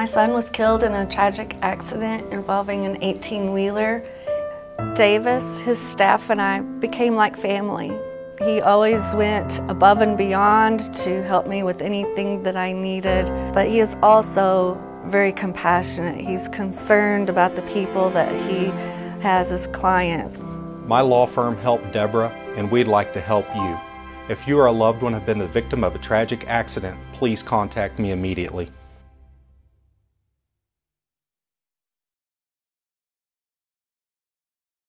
My son was killed in a tragic accident involving an 18-wheeler. Davis, his staff, and I became like family. He always went above and beyond to help me with anything that I needed, but he is also very compassionate. He's concerned about the people that he has as clients. My law firm helped Deborah, and we'd like to help you. If you or a loved one have been the victim of a tragic accident, please contact me immediately.